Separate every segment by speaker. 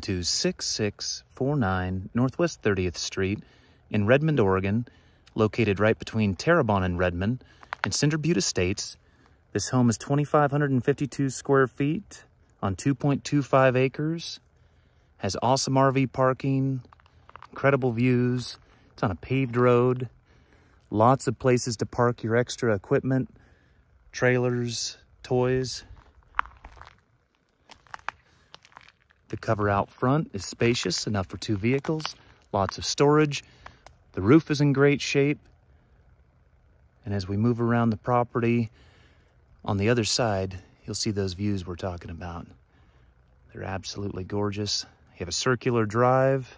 Speaker 1: to 6649 Northwest 30th Street in Redmond, Oregon, located right between Terrebonne and Redmond in Cinder Butte Estates. This home is 2,552 square feet on 2.25 acres, has awesome RV parking, incredible views. It's on a paved road, lots of places to park your extra equipment, trailers, toys. The cover out front is spacious, enough for two vehicles, lots of storage. The roof is in great shape. And as we move around the property, on the other side, you'll see those views we're talking about. They're absolutely gorgeous. You have a circular drive.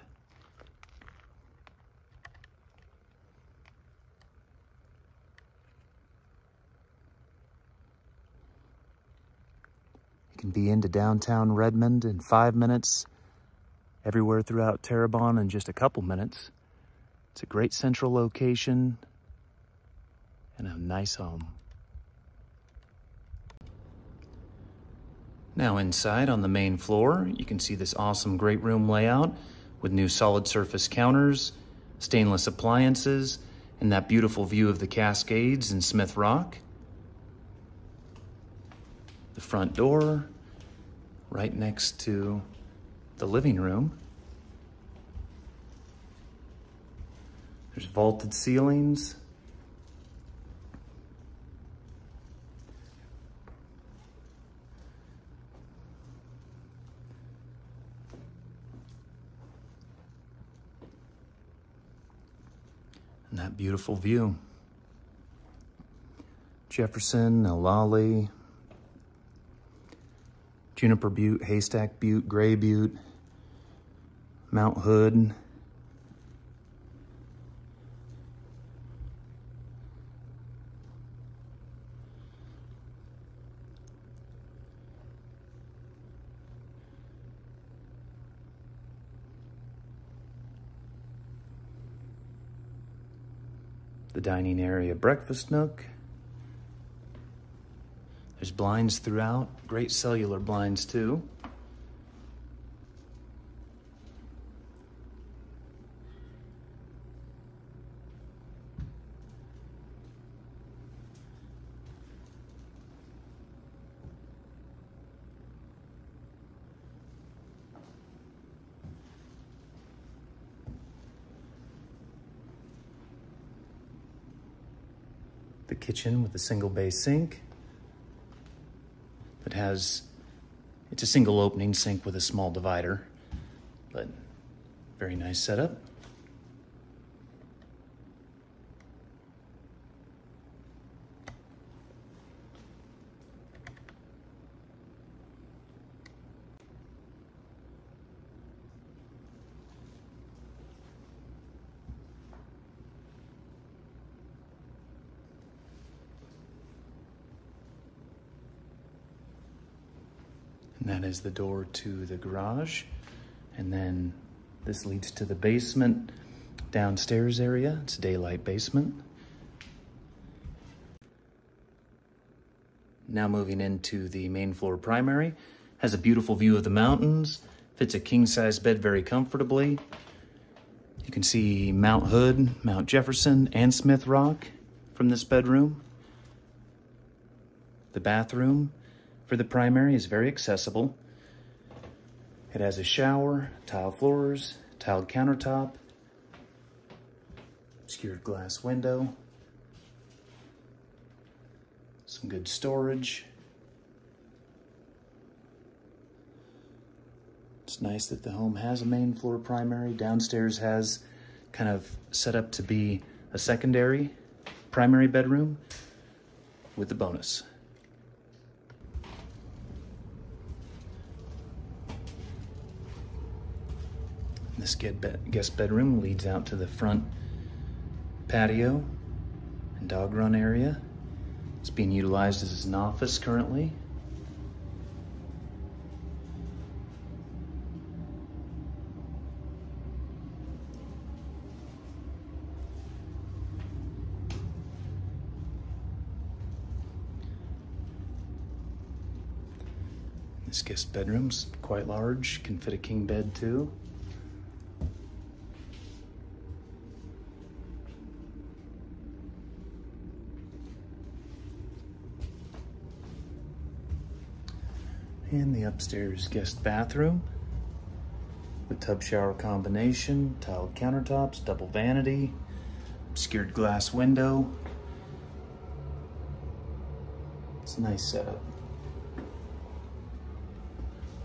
Speaker 1: Can be into downtown Redmond in five minutes, everywhere throughout Terrebonne in just a couple minutes. It's a great central location and a nice home. Now inside on the main floor, you can see this awesome great room layout with new solid surface counters, stainless appliances, and that beautiful view of the Cascades and Smith Rock the front door, right next to the living room. There's vaulted ceilings. And that beautiful view. Jefferson, Olallie, Juniper Butte, Haystack Butte, Gray Butte, Mount Hood. The dining area breakfast nook. Blinds throughout, great cellular blinds too. The kitchen with a single bay sink has, it's a single opening sink with a small divider, but very nice setup. And that is the door to the garage. And then this leads to the basement downstairs area. It's a daylight basement. Now moving into the main floor primary. Has a beautiful view of the mountains. Fits a king-size bed very comfortably. You can see Mount Hood, Mount Jefferson, and Smith Rock from this bedroom. The bathroom for the primary is very accessible. It has a shower, tile floors, tiled countertop, obscured glass window, some good storage. It's nice that the home has a main floor primary. Downstairs has kind of set up to be a secondary primary bedroom with the bonus. This guest bedroom leads out to the front patio and dog run area. It's being utilized as an office currently. This guest bedroom's quite large, can fit a king bed too. And the upstairs guest bathroom with tub shower combination, tiled countertops, double vanity, obscured glass window. It's a nice setup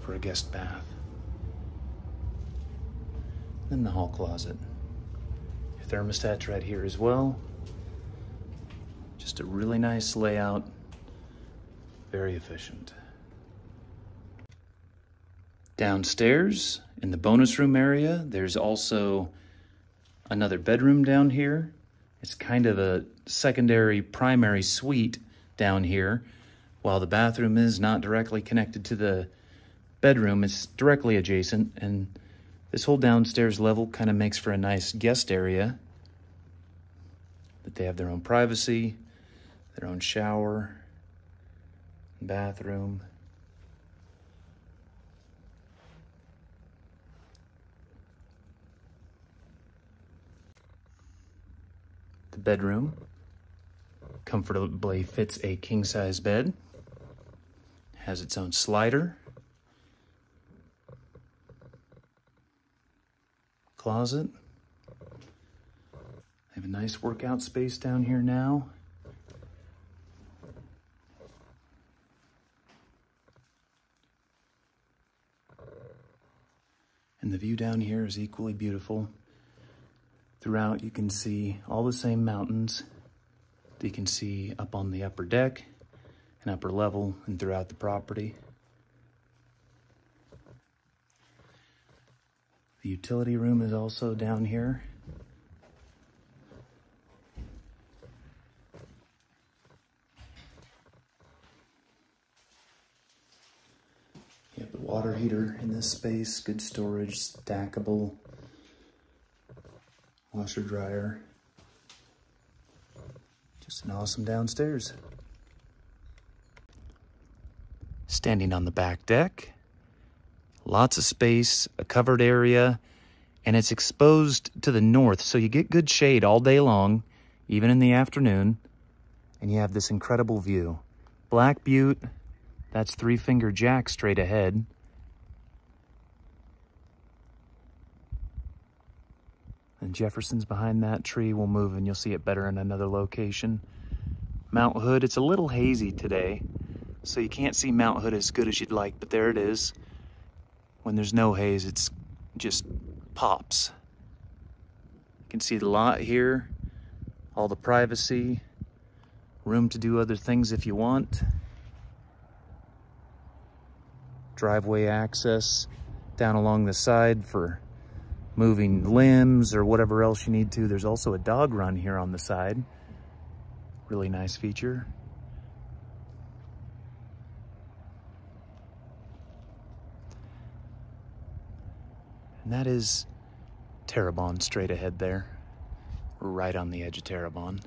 Speaker 1: for a guest bath. Then the hall closet. Your thermostat's right here as well. Just a really nice layout, very efficient. Downstairs in the bonus room area, there's also another bedroom down here. It's kind of a secondary primary suite down here. While the bathroom is not directly connected to the bedroom, it's directly adjacent. And this whole downstairs level kind of makes for a nice guest area. That they have their own privacy, their own shower, bathroom. The bedroom comfortably fits a king-size bed, has its own slider, closet. I have a nice workout space down here now. And the view down here is equally beautiful. Throughout, you can see all the same mountains that you can see up on the upper deck and upper level and throughout the property. The utility room is also down here. You have the water heater in this space, good storage, stackable washer dryer. Just an awesome downstairs. Standing on the back deck, lots of space, a covered area, and it's exposed to the north, so you get good shade all day long, even in the afternoon, and you have this incredible view. Black Butte, that's Three Finger Jack straight ahead. And Jefferson's behind that tree. We'll move and you'll see it better in another location. Mount Hood, it's a little hazy today, so you can't see Mount Hood as good as you'd like, but there it is. When there's no haze, it's just pops. You can see the lot here, all the privacy, room to do other things if you want. Driveway access down along the side for moving limbs or whatever else you need to. There's also a dog run here on the side. Really nice feature. And that is Terrebonne straight ahead there. Right on the edge of Terrebonne.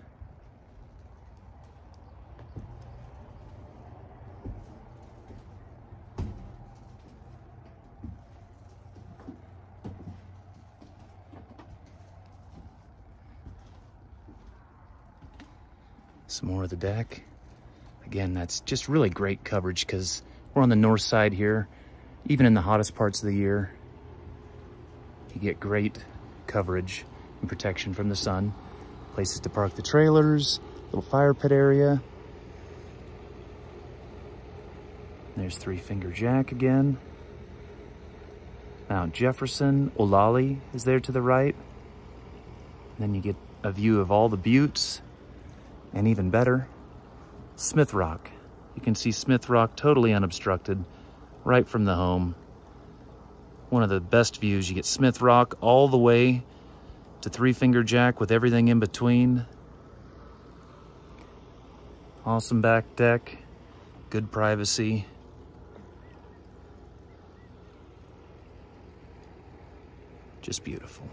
Speaker 1: Some more of the deck. Again, that's just really great coverage because we're on the north side here. Even in the hottest parts of the year, you get great coverage and protection from the sun. Places to park the trailers, little fire pit area. There's Three Finger Jack again. Mount Jefferson, Olallie is there to the right. Then you get a view of all the buttes and even better, Smith Rock. You can see Smith Rock totally unobstructed right from the home. One of the best views. You get Smith Rock all the way to Three Finger Jack with everything in between. Awesome back deck, good privacy. Just beautiful.